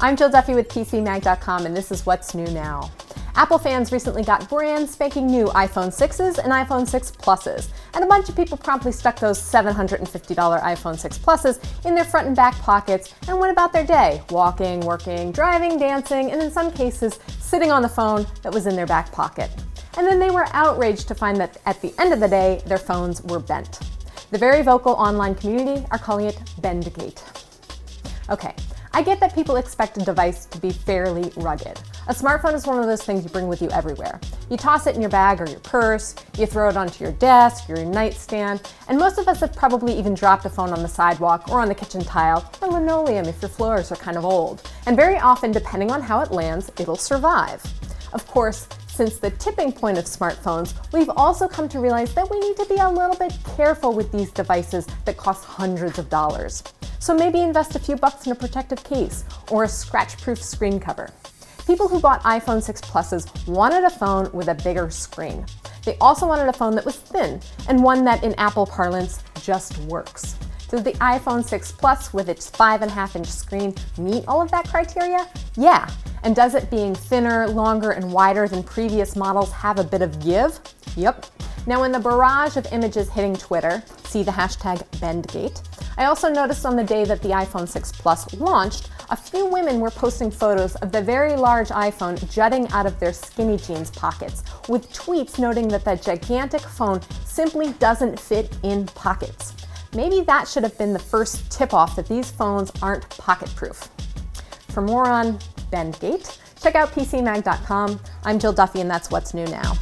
I'm Jill Duffy with PCMag.com, and this is what's new now. Apple fans recently got brand spanking new iPhone 6s and iPhone 6 Pluses, and a bunch of people promptly stuck those $750 iPhone 6 Pluses in their front and back pockets and went about their day, walking, working, driving, dancing, and in some cases, sitting on the phone that was in their back pocket. And then they were outraged to find that at the end of the day, their phones were bent. The very vocal online community are calling it Bendgate. Okay, I get that people expect a device to be fairly rugged. A smartphone is one of those things you bring with you everywhere. You toss it in your bag or your purse, you throw it onto your desk, your nightstand, and most of us have probably even dropped a phone on the sidewalk or on the kitchen tile or linoleum if your floors are kind of old. And very often, depending on how it lands, it'll survive. Of course, since the tipping point of smartphones, we've also come to realize that we need to be a little bit careful with these devices that cost hundreds of dollars. So maybe invest a few bucks in a protective case or a scratch-proof screen cover. People who bought iPhone 6 Pluses wanted a phone with a bigger screen. They also wanted a phone that was thin and one that, in Apple parlance, just works. Does the iPhone 6 Plus with its 5.5 inch screen meet all of that criteria? Yeah. And does it being thinner, longer, and wider than previous models have a bit of give? Yep. Now, in the barrage of images hitting Twitter, see the hashtag BendGate, I also noticed on the day that the iPhone 6 Plus launched, a few women were posting photos of the very large iPhone jutting out of their skinny jeans pockets, with tweets noting that that gigantic phone simply doesn't fit in pockets. Maybe that should have been the first tip off that these phones aren't pocket proof. For more on Bendgate, check out PCMag.com. I'm Jill Duffy, and that's what's new now.